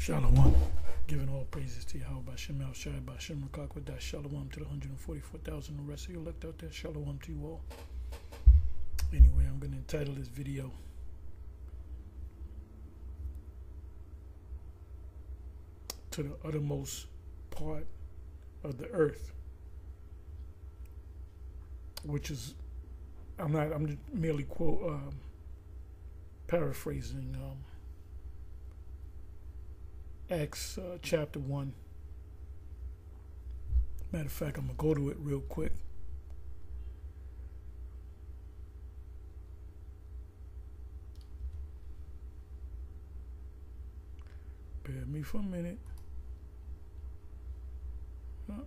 Shalom. Giving all praises to Yahweh Bashem El Shai Bashem Rakakwadash. Shalom to the 144,000 the rest of you left out there. Shalom to you all. Anyway, I'm going to entitle this video to the uttermost part of the earth, which is, I'm not, I'm merely quote, um, paraphrasing um, Acts uh, chapter 1. Matter of fact, I'm going to go to it real quick. Bear me for a minute. Uh,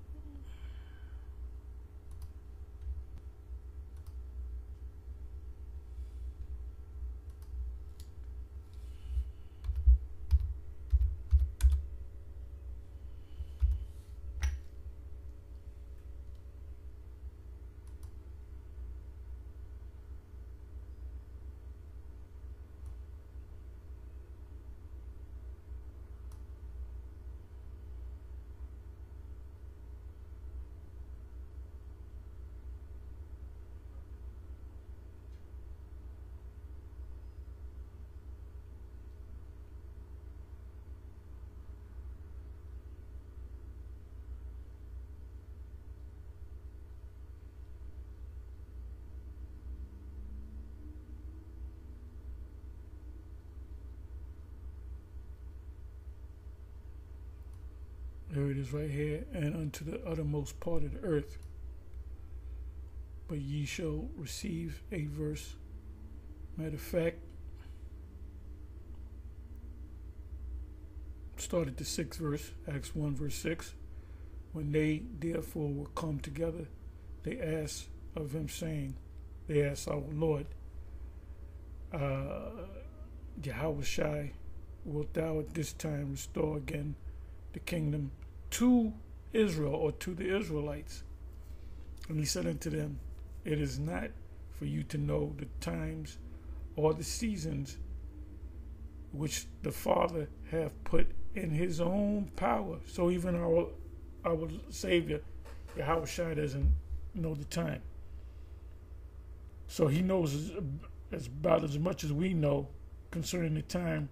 There it is right here, and unto the uttermost part of the earth. But ye shall receive a verse. Matter of fact, start at the sixth verse, Acts 1, verse 6. When they therefore were come together, they asked of him, saying, They asked our Lord, uh, Yahweh Shai, wilt thou at this time restore again the kingdom to Israel or to the Israelites. And he said unto them, It is not for you to know the times or the seasons which the Father hath put in his own power. So even our our Savior, Yahweh Shai, doesn't know the time. So he knows as, as about as much as we know concerning the time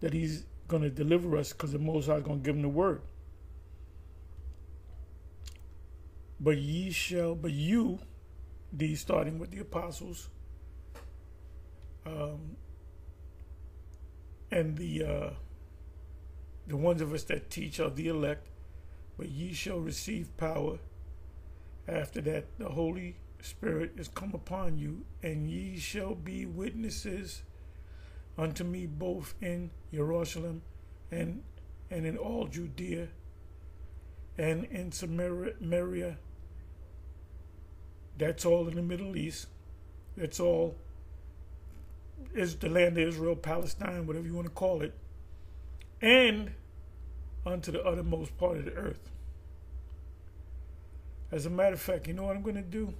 that he's going to deliver us because the Most High is going to give him the word. But ye shall, but you, these starting with the apostles, um, and the uh, the ones of us that teach are the elect, but ye shall receive power. After that, the Holy Spirit is come upon you, and ye shall be witnesses unto me both in Jerusalem and and in all Judea and in Samaria. That's all in the Middle East. That's all is the land of Israel, Palestine, whatever you want to call it, and unto the uttermost part of the earth. As a matter of fact, you know what I'm going to do?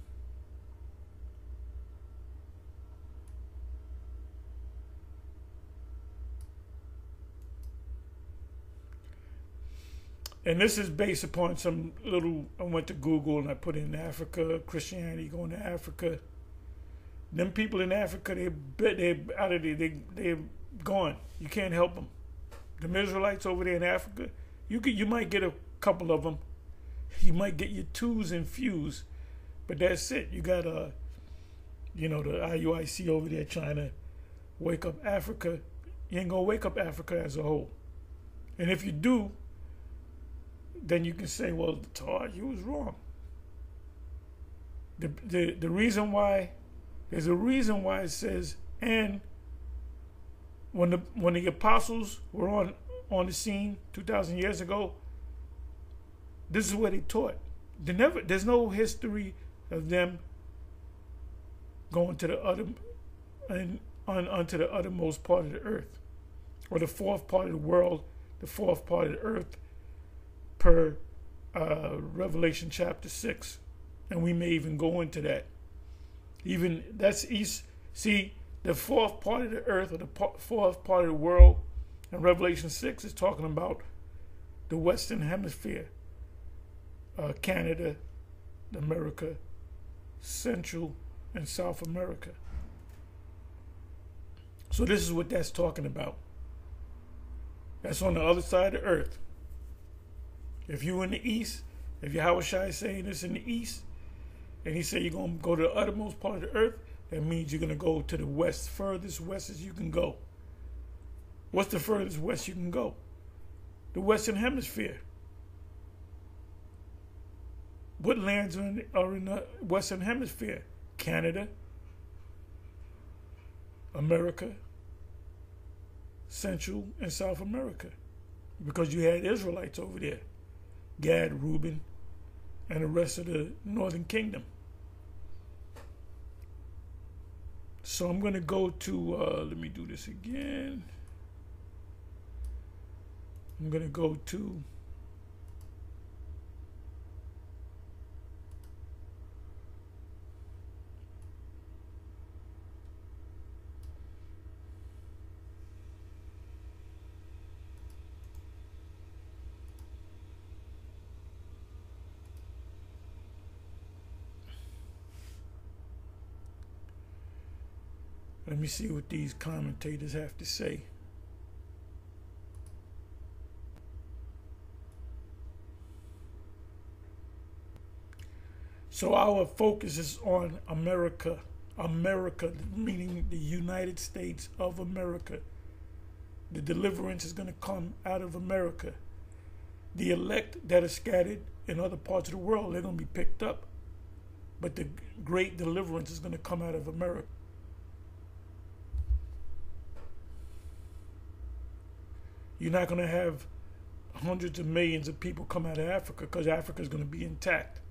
And this is based upon some little. I went to Google and I put in Africa Christianity going to Africa. Them people in Africa, they they out of there, they they're gone. You can't help them. The Israelites over there in Africa, you could you might get a couple of them. You might get your twos and fews, but that's it. You got a, uh, you know, the IUIC over there trying to wake up Africa. You ain't gonna wake up Africa as a whole. And if you do, then you can say, well, the Tar, you was wrong. The, the, the reason why, there's a reason why it says, and when the, when the apostles were on, on the scene 2,000 years ago, this is what they taught. They never, there's no history of them going to the other, and on, onto the uttermost part of the earth, or the fourth part of the world, the fourth part of the earth, per uh, Revelation chapter 6. And we may even go into that. Even that's east. See, the fourth part of the earth or the fourth part of the world And Revelation 6 is talking about the Western Hemisphere, uh, Canada, America, Central and South America. So this is what that's talking about. That's on the other side of the earth. If you in the east, if Yahushua is saying this in the east, and he said you're to go to the uttermost part of the earth, that means you're going to go to the west, furthest west as you can go. What's the furthest west you can go? The Western Hemisphere. What lands are in, are in the Western Hemisphere? Canada, America, Central and South America. Because you had Israelites over there. Gad, Reuben, and the rest of the northern kingdom. So I'm going to go to, uh, let me do this again. I'm going to go to me see what these commentators have to say. So our focus is on America. America, meaning the United States of America. The deliverance is going to come out of America. The elect that are scattered in other parts of the world, they're going to be picked up. But the great deliverance is going to come out of America. You're not going to have hundreds of millions of people come out of Africa because Africa is going to be intact.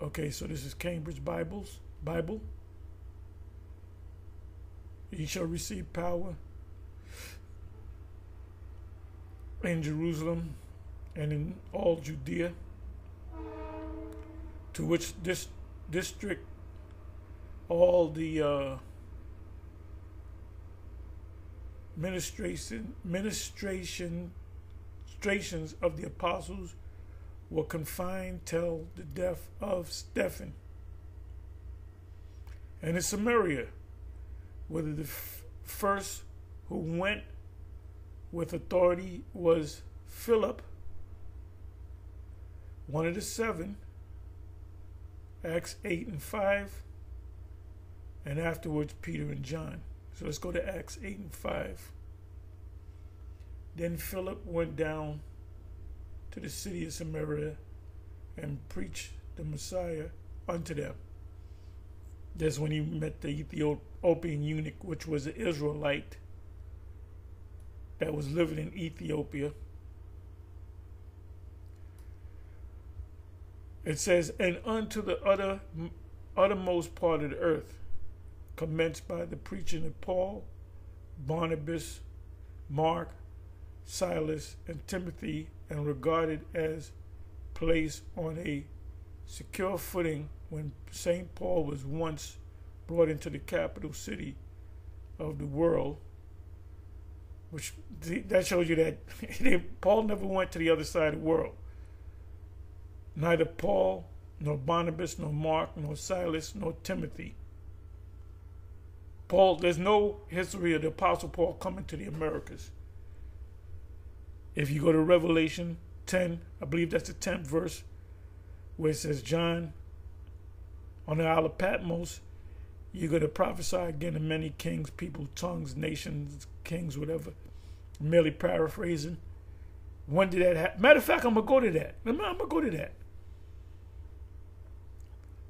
Okay, so this is Cambridge Bibles Bible. He shall receive power in Jerusalem and in all Judea, to which this district all the uh, ministration ministration ministrations of the apostles were confined till the death of Stephen. And in Samaria, where the f- first who went with authority was Philip, one of the seven, Acts 8 and 5, and afterwards Peter and John. So let's go to Acts 8 and 5. Then Philip went down to the city of Samaria and preached the Messiah unto them. That's when he met the Ethiopian eunuch, which was an Israelite that was living in Ethiopia. It says, and unto the utter, uttermost part of the earth, commenced by the preaching of Paul, Barnabas, Mark, Silas, and Timothy, and regarded as placed on a secure footing when St. Paul was once brought into the capital city of the world, which that shows you that Paul never went to the other side of the world. Neither Paul, nor Barnabas, nor Mark, nor Silas, nor Timothy Paul, there's no history of the Apostle Paul coming to the Americas. If you go to Revelation 10, I believe that's the 10th verse, where it says, John, on the Isle of Patmos, you're going to prophesy again to many kings, people, tongues, nations, kings, whatever. merely paraphrasing. When did that happen? Matter of fact, I'm going to go to that. I'm going to go to that.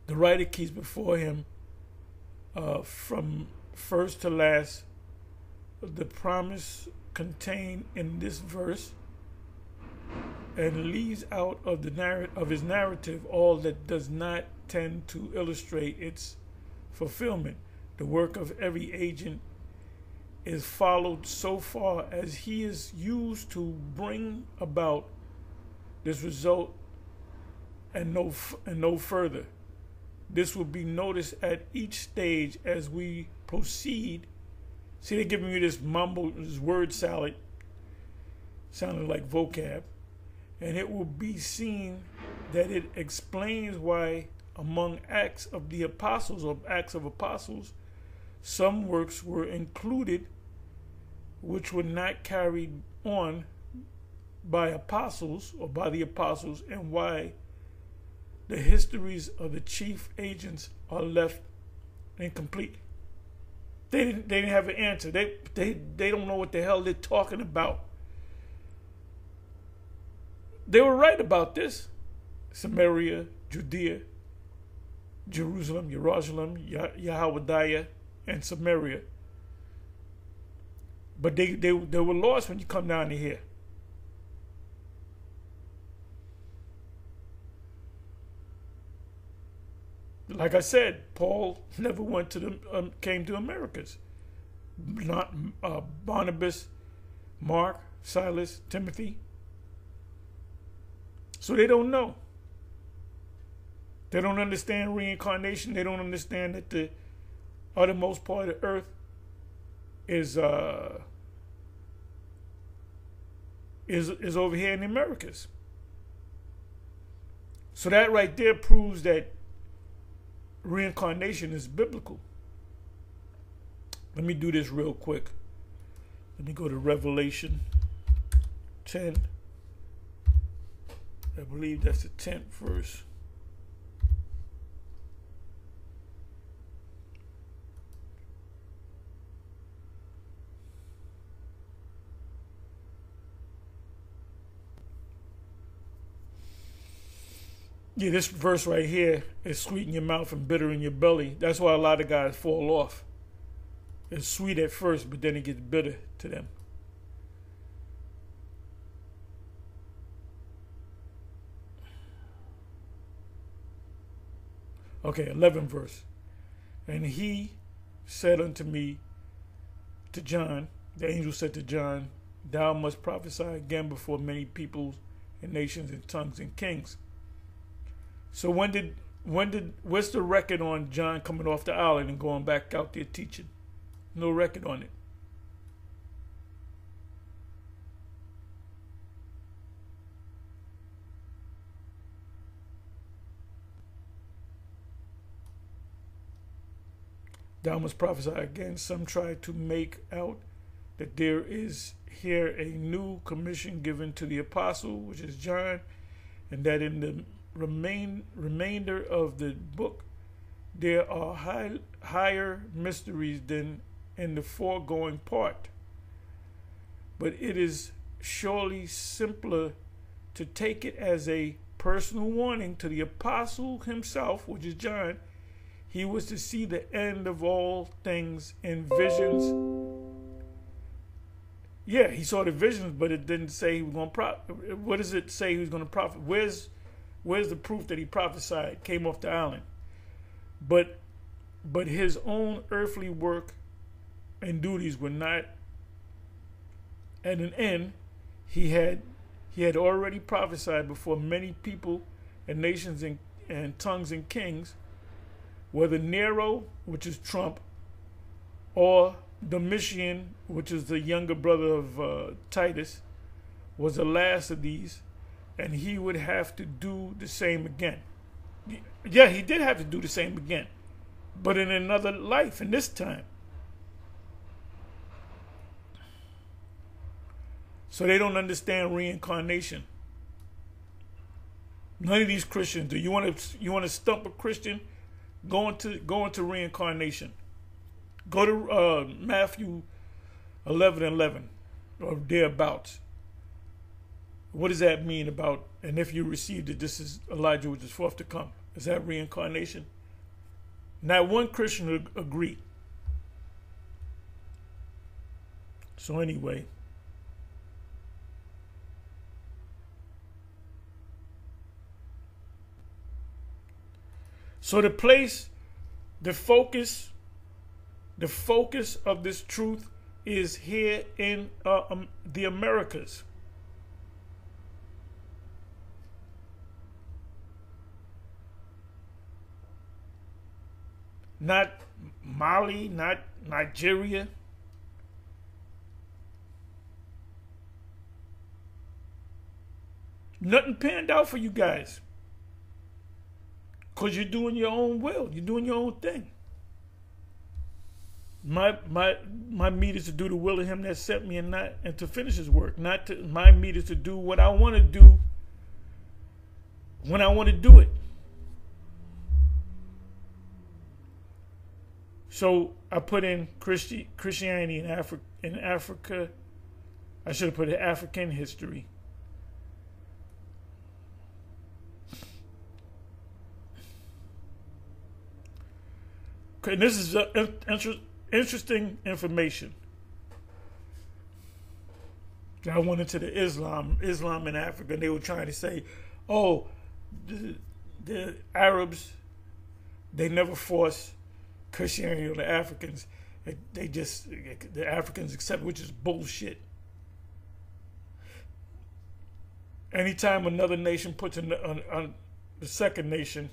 The writer keeps before him uh, from first to last, the promise contained in this verse and leaves out of the narrative of his narrative all that does not tend to illustrate its fulfillment. The work of every agent is followed so far as he is used to bring about this result and no and no further. This will be noticed at each stage as we proceed See, they're giving you this mumble, this word salad, sounding like vocab, and it will be seen that it explains why among Acts of the Apostles or Acts of Apostles, some works were included which were not carried on by apostles or by the apostles, and why the histories of the chief agents are left incomplete. They didn't, they didn't have an answer. They, they, they don't know what the hell they're talking about. They were right about this. Samaria, Judea, Jerusalem, Jerusalem, Yahweh, and Samaria. But they, they, they were lost when you come down to here. Like I said, Paul never went to the um, came to Americas. Not uh, Barnabas, Mark, Silas, Timothy. So they don't know. They don't understand reincarnation. They don't understand that the uttermost part of the earth is uh, is is over here in the Americas. So that right there proves that reincarnation is biblical. Let me do this real quick. Let me go to Revelation 10. I believe that's the 10th verse. Yeah, this verse right here is sweet in your mouth and bitter in your belly. That's why a lot of guys fall off. It's sweet at first, but then it gets bitter to them. Okay, 11 verse. And he said unto me, to John, the angel said to John, Thou must prophesy again before many peoples and nations and tongues and kings so when did when did what's the record on John coming off the island and going back out there teaching? No record on it. Thou must prophesy again. Some try to make out that there is here a new commission given to the apostle, which is John, and that in the remain, remainder of the book, there are high, higher mysteries than in the foregoing part. But it is surely simpler to take it as a personal warning to the apostle himself, which is John. He was to see the end of all things in visions. Yeah, he saw the visions, but it didn't say he was going to profit. What does it say he was going to profit? Where's Where's the proof that he prophesied came off the island? But but his own earthly work and duties were not at an end. He had he had already prophesied before many people and nations and, and tongues and kings, whether Nero, which is Trump, or Domitian, which is the younger brother of uh, Titus, was the last of these and he would have to do the same again. Yeah, he did have to do the same again, but in another life, in this time. So they don't understand reincarnation. None of these Christians do. You want to you want to stump a Christian? Go into go into reincarnation. Go to uh, Matthew eleven eleven or thereabouts. What does that mean about, and if you received it, this is Elijah which is forth to come? Is that reincarnation? Not one Christian would agree. So, anyway. So, the place, the focus, the focus of this truth is here in uh, um, the Americas. not Mali, not Nigeria. Nothing panned out for you guys. Cause you're doing your own will. You're doing your own thing. My my my meat is to do the will of him that sent me and not and to finish his work. Not to my meat is to do what I want to do when I want to do it. So I put in Christi- Christianity in Africa in Africa. I should have put African history. Okay, this is uh, inter- interesting information. I went into the Islam, Islam in Africa, and they were trying to say, "Oh, the, the Arabs, they never force Christianity on the Africans. They just the Africans accept, which is bullshit." Anytime another nation puts on, on the second nation,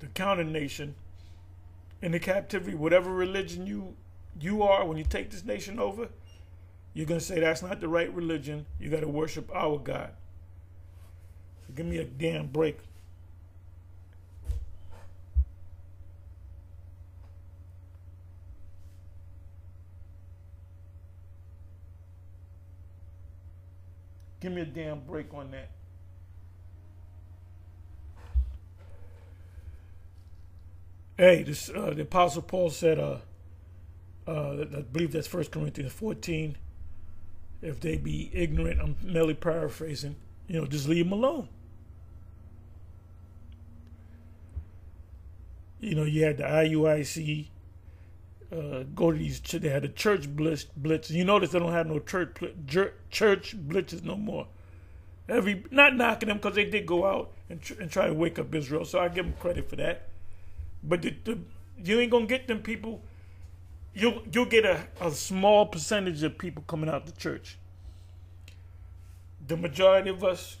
the counter nation, in the captivity, whatever religion you you are, when you take this nation over, you're gonna say that's not the right religion. You gotta worship our God. So give me a damn break. Give me a damn break on that. Hey, this uh, the Apostle Paul said, uh, uh, I believe that's First Corinthians 14. If they be ignorant, I'm merely paraphrasing. You know, just leave them alone. You know, you had the IUIC uh, go to these. They had a church blitz. blitz. You notice they don't have no church church blitzes no more. Every not knocking them because they did go out and, tr- and try to wake up Israel. So I give them credit for that. But the, the, you ain't gonna get them people. You'll you'll get a, a small percentage of people coming out the church. The majority of us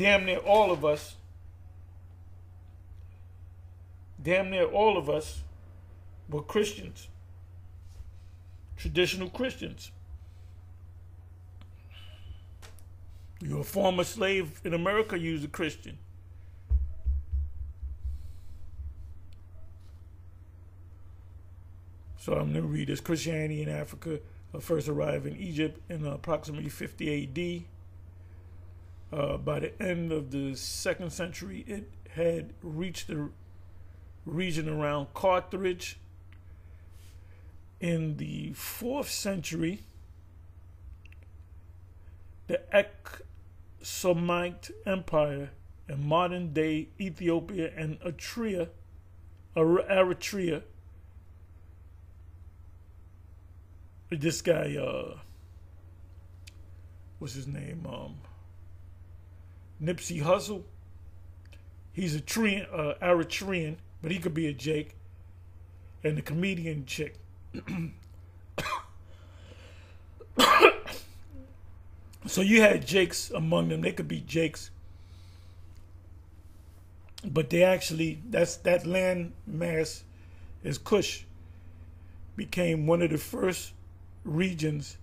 damn near all of us, damn near all of us were Christians, traditional Christians. You're a former slave in America, you're a Christian. So I'm going to read this. Christianity in Africa uh, first arrived in Egypt in approximately 50 AD. Uh, by the end of the second century, it had reached the region around Carthage. In the fourth century, the Ek Somite Empire in modern day Ethiopia and Eritrea, Eritrea. This guy, uh, what's his name? Um, Nipsey Hussle. He's a Trian, uh, Eritrean, but he could be a Jake. And the comedian chick. So you had Jakes among them. They could be Jakes. But they actually that's that land mass is Kush became one of the first regions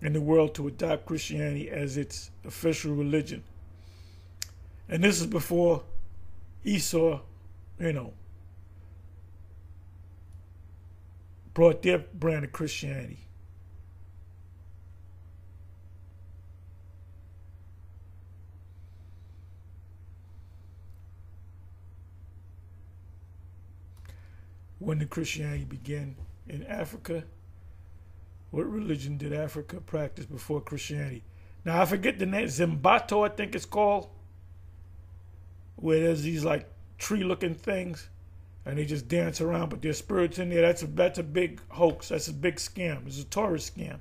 in the world to adopt Christianity as its official religion. And this is before Esau, you know, brought their brand of Christianity. when did Christianity begin in Africa? What religion did Africa practice before Christianity? Now I forget the name. Zimbato, I think it's called. Where there's these like tree-looking things, and they just dance around, but there's spirits in there. That's a that's a big hoax. That's a big scam. It's a tourist scam.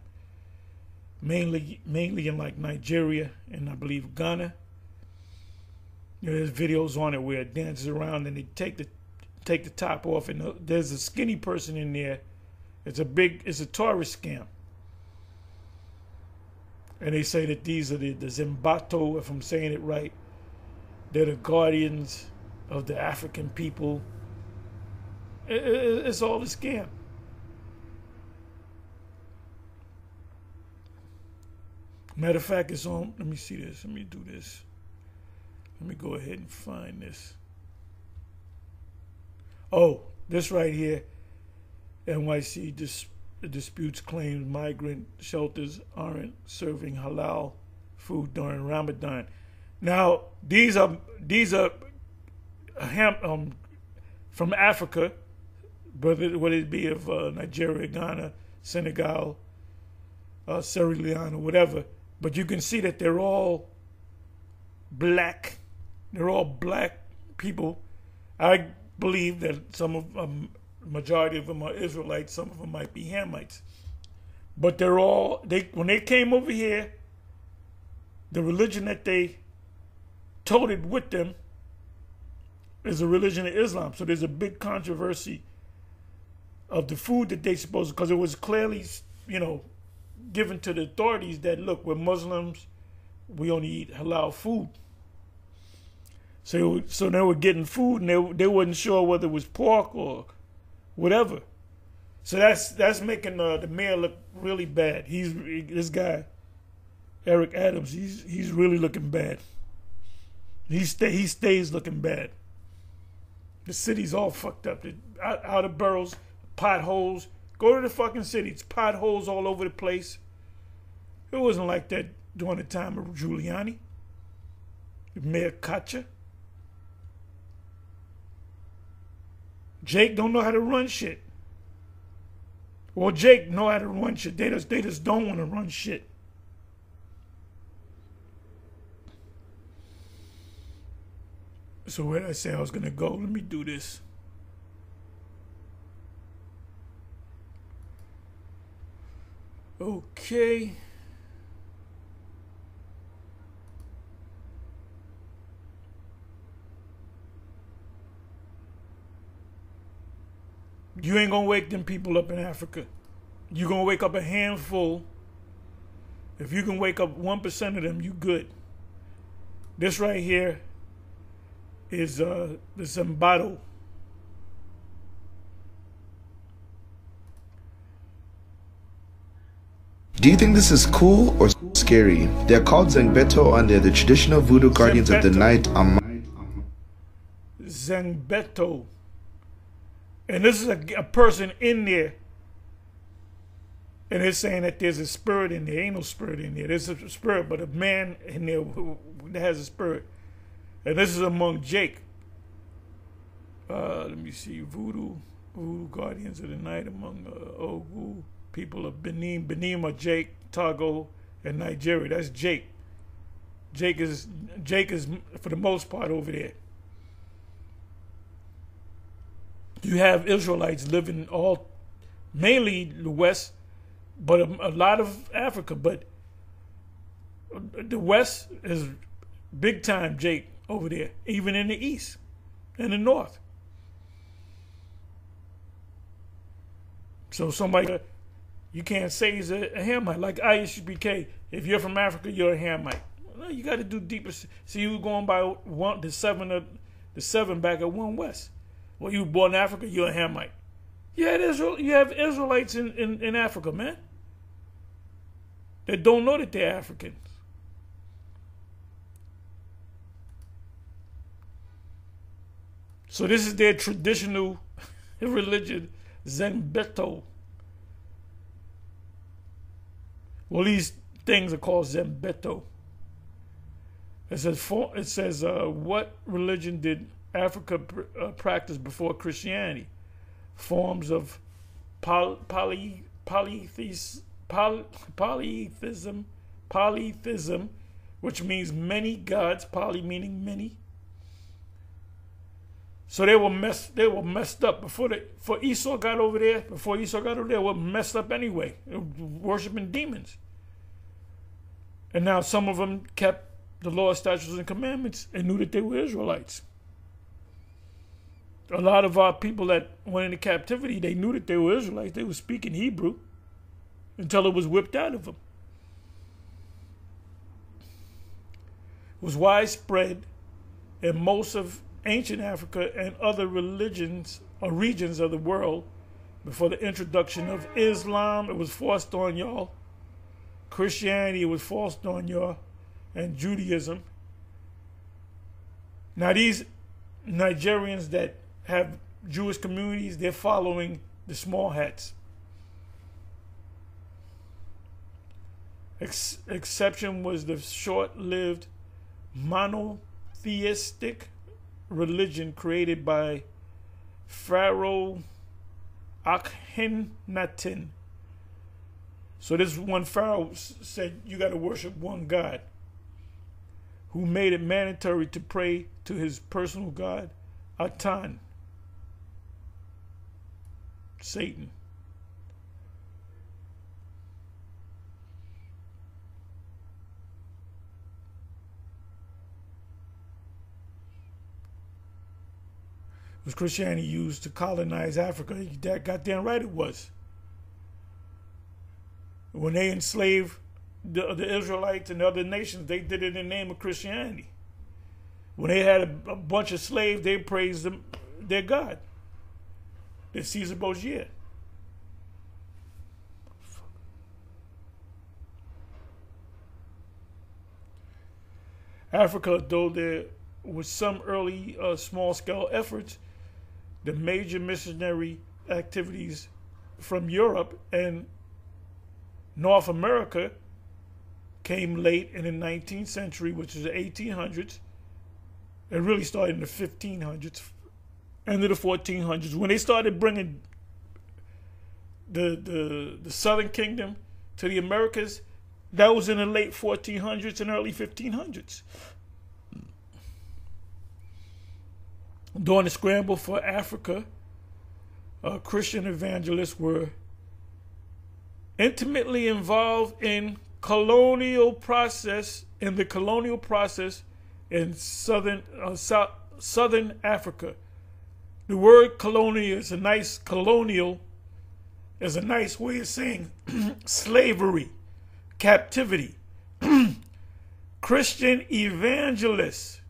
Mainly, mainly in like Nigeria and I believe Ghana. There's videos on it where it dances around and they take the take the top off, and there's a skinny person in there. It's a big, it's a tourist scam. And they say that these are the, the Zimbato, if I'm saying it right. They're the guardians of the African people. It, it, it's all a scam. Matter of fact, it's on. Let me see this. Let me do this. Let me go ahead and find this. Oh, this right here. NYC dis- disputes claims migrant shelters aren't serving halal food during Ramadan. Now, these are these are um, from Africa, whether it be of uh, Nigeria, Ghana, Senegal, uh, Sierra Leone, or whatever. But you can see that they're all black. They're all black people. I believe that some of um, majority of them are Israelites. Some of them might be Hamites. But they're all they when they came over here. The religion that they toted with them is a religion of Islam. So there's a big controversy of the food that they supposed because it was clearly, you know, given to the authorities that look, we're Muslims, we only eat halal food. So so they were getting food and they they wasn't sure whether it was pork or whatever. So that's that's making uh, the mayor look really bad. He's this guy, Eric Adams. He's he's really looking bad. He stay he stays looking bad. The city's all fucked up. The, out, out of boroughs, potholes. Go to the fucking city. It's potholes all over the place. It wasn't like that during the time of Giuliani. Mayor Katcha. Jake don't know how to run shit. Well, Jake know how to run shit. They just, they just don't want to run shit. So where did I say I was to go? Let me do this. Okay. You ain't gonna wake them people up in Africa. You're gonna wake up a handful. If you can wake up 1% of them, you good. This right here is uh, the Zimbato. Do you think this is cool or scary? They're called Zangbeto and they're the traditional voodoo guardians of the night. Zangbeto. And this is a, a person in there. And they're saying that there's a spirit in there. Ain't no spirit in there. There's a spirit, but a man in there who has a spirit. And this is among Jake. Uh, let me see. Voodoo, Voodoo Guardians of the Night among uh, Ogu people of Benin. Benin Jake, Togo, and Nigeria. That's Jake. Jake is Jake is for the most part over there. You have Israelites living all mainly the West, but a, a lot of Africa. But the West is big time Jake over there, even in the east and the north. So somebody, you can't say he's a, a Hamite. Like ISUPK, if you're from Africa, you're a Hamite. You got to do deeper. See, you going by one the seven of the seven back at one west. Well, you were born in Africa, you're a Hamite. You had Israel, you have Israelites in, in, in Africa, man. That don't know that they're Africans. So this is their traditional religion, Zangbeto. Well, these things are called Zangbeto. It says, for, it says uh, what religion did Africa pr- uh, practice before Christianity? Forms of poly, poly, poly, polytheism, polytheism, which means many gods, poly meaning many, so they were messed. They were messed up before. For Esau got over there. Before Esau got over there, were messed up anyway, worshiping demons. And now some of them kept the law, statutes, and commandments and knew that they were Israelites. A lot of our people that went into captivity, they knew that they were Israelites. They were speaking Hebrew until it was whipped out of them. It was widespread, and most of ancient Africa and other religions or regions of the world before the introduction of Islam. It was forced on y'all. Christianity was forced on y'all, and Judaism. Now these Nigerians that have Jewish communities, they're following the small hats. Ex- exception was the short-lived monotheistic religion created by Pharaoh Akhenaten. So this one Pharaoh said you got to worship one God who made it mandatory to pray to his personal God, Atan, Satan. Was Christianity used to colonize Africa? That goddamn right it was. When they enslaved the, the Israelites and the other nations, they did it in the name of Christianity. When they had a, a bunch of slaves, they praised them, their God, their Caesar Borgia. Africa, though there was some early uh, small scale efforts, the major missionary activities from Europe and North America came late in the 19th century, which is the 1800s. It really started in the 1500s, end of the 1400s, when they started bringing the the the Southern Kingdom to the Americas. That was in the late 1400s and early 1500s. During the scramble for Africa, uh, Christian evangelists were intimately involved in colonial process in the colonial process in southern uh, south, southern Africa. The word colonial is a nice colonial is a nice way of saying slavery, captivity. Christian evangelists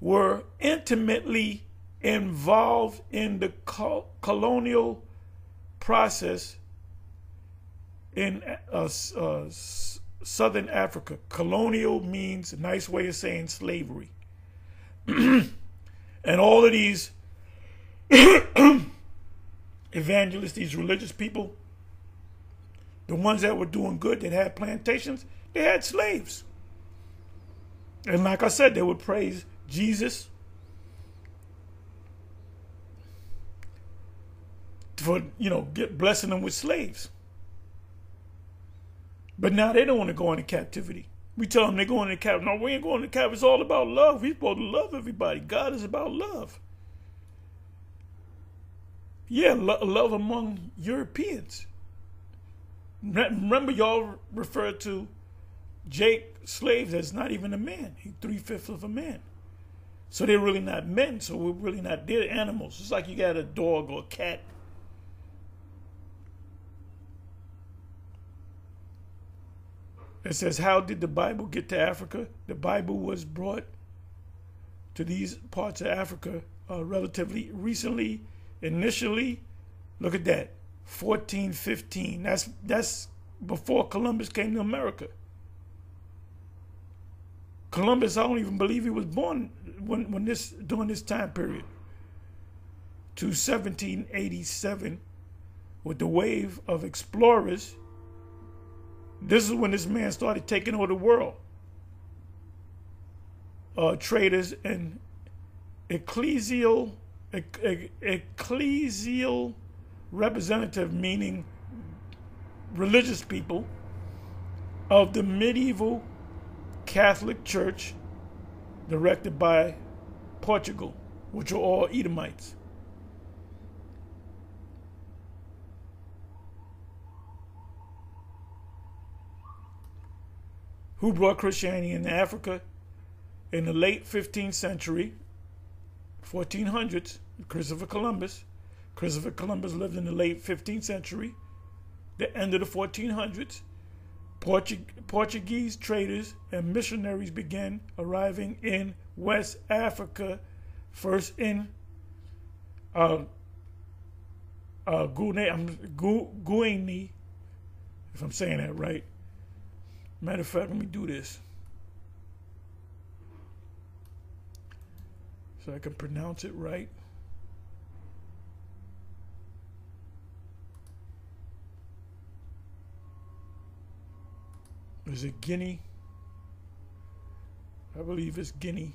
were intimately involved in the colonial process in uh, uh, southern Africa. Colonial means a nice way of saying slavery. and all of these evangelists, these religious people, the ones that were doing good, that had plantations, they had slaves. And like I said, they would praise Jesus for, you know, get blessing them with slaves. But now they don't want to go into captivity. We tell them they're going into captivity. No, we ain't going into captivity. It's all about love. We're supposed to love everybody. God is about love. Yeah, lo love among Europeans. Remember, y'all referred to Jake slaves as not even a man. He three fifths of a man. So they're really not men. So we're really not. They're animals. It's like you got a dog or a cat. It says, How did the Bible get to Africa? The Bible was brought to these parts of Africa uh, relatively recently. Initially, look at that 1415. That's, that's before Columbus came to America. Columbus, I don't even believe he was born when, when this during this time period. To 1787, with the wave of explorers, this is when this man started taking over the world. Uh, traders and ecclesial, ecclesial representative, meaning religious people of the medieval Catholic Church directed by Portugal, which are all Edomites. Who brought Christianity into Africa in the late 15th century, 1400s, Christopher Columbus. Christopher Columbus lived in the late 15th century, the end of the 1400s. Portuguese traders and missionaries began arriving in West Africa first in uh, uh, Guinea, if I'm saying that right. Matter of fact, let me do this. So I can pronounce it right. Is it Guinea? I believe it's Guinea.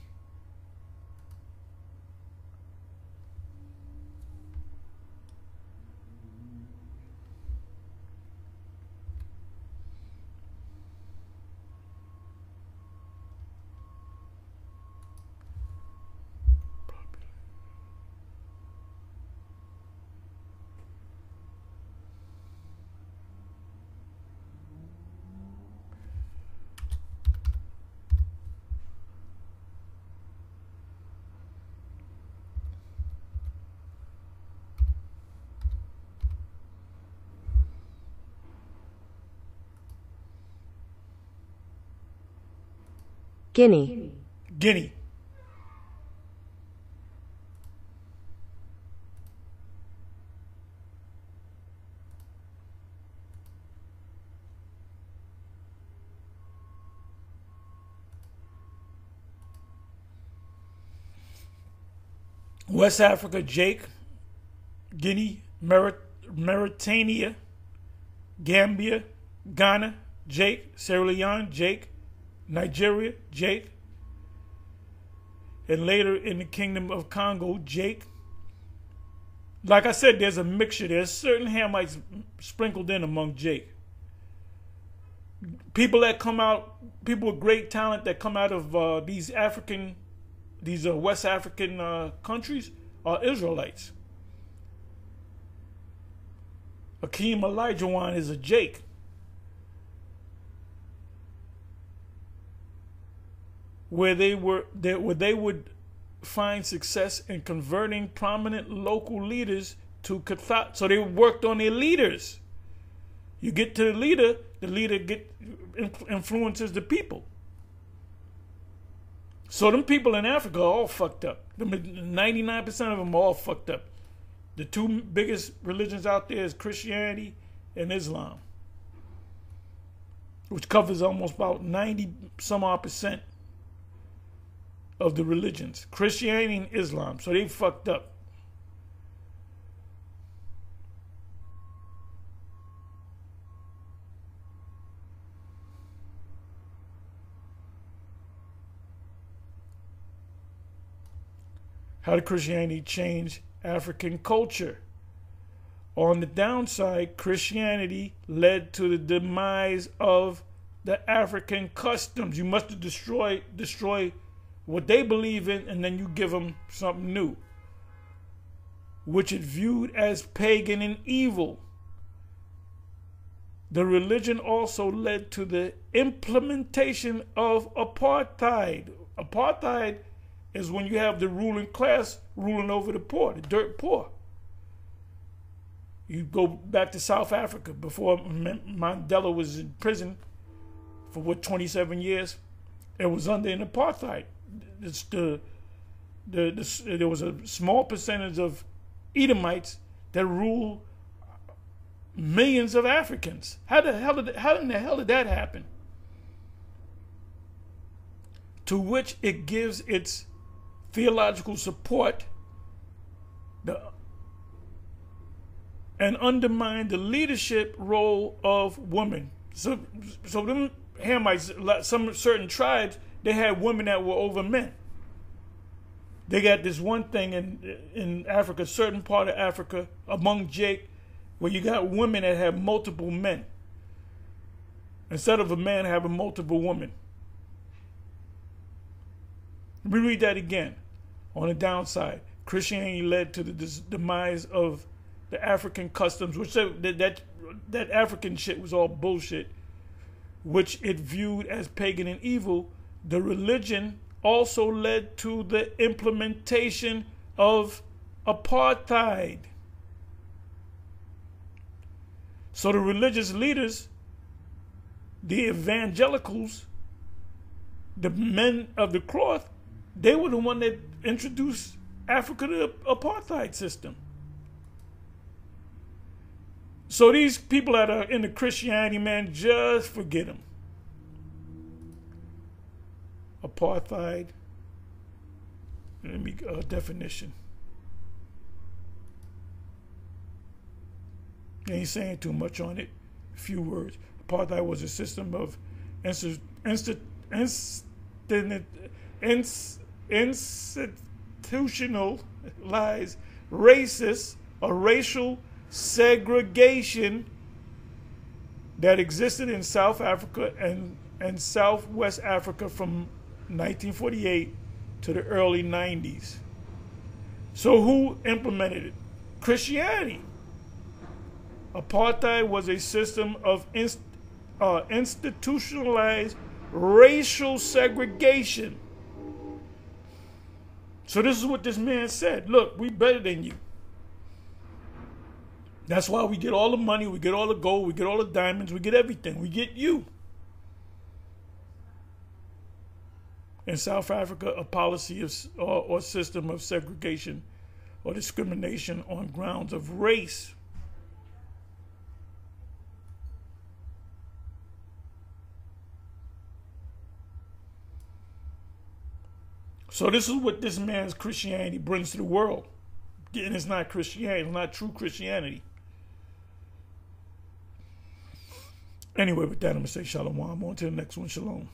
Guinea. Guinea. West Africa, Jake, Guinea, Mauritania, Gambia, Ghana, Jake, Sierra Leone, Jake, Nigeria, Jake. And later in the Kingdom of Congo, Jake. Like I said, there's a mixture. There's certain Hamites sprinkled in among Jake. People that come out, people with great talent that come out of uh, these African, these uh, West African uh, countries are Israelites. Akeem Olajuwon is a Jake. Where they were that where they would find success in converting prominent local leaders to Catholic. So they worked on their leaders. You get to the leader, the leader get influences the people. So them people in Africa are all fucked up. Ninety-nine percent of them are all fucked up. The two biggest religions out there is Christianity and Islam, which covers almost about ninety some odd percent of the religions, Christianity and Islam. So they fucked up. How did Christianity change African culture? On the downside, Christianity led to the demise of the African customs. You must destroy destroy what they believe in, and then you give them something new, which is viewed as pagan and evil. The religion also led to the implementation of apartheid. Apartheid is when you have the ruling class ruling over the poor, the dirt poor. You go back to South Africa before Mandela was in prison for what 27 years. It was under an apartheid the, the, the, there was a small percentage of Edomites that ruled millions of Africans. How the hell did how in the hell did that happen? To which it gives its theological support the, and undermine the leadership role of women. So, so them Hamites, some certain tribes, they had women that were over men. They got this one thing in in Africa, certain part of Africa, among Jake, where you got women that have multiple men. Instead of a man having multiple women. Let me read that again. On the downside, Christianity led to the demise of the African customs, which that that, that African shit was all bullshit, which it viewed as pagan and evil, the religion also led to the implementation of apartheid. So the religious leaders, the evangelicals, the men of the cloth, they were the one that introduced Africa the apartheid system. So these people that are into Christianity, man, just forget them. Apartheid. Let me uh, definition. ain't saying too much on it. A few words. Apartheid was a system of institu- institu- institutionalized racist or racial segregation that existed in South Africa and, and Southwest Africa from 1948 to the early 90s. So, who implemented it? Christianity. Apartheid was a system of inst- uh, institutionalized racial segregation. So, this is what this man said Look, we better than you. That's why we get all the money, we get all the gold, we get all the diamonds, we get everything. We get you. In South Africa, a policy of, or, or system of segregation or discrimination on grounds of race. So this is what this man's Christianity brings to the world. And it's not Christianity, it's not true Christianity. Anyway, with that, I'm going to say shalom. On to the next one. Shalom.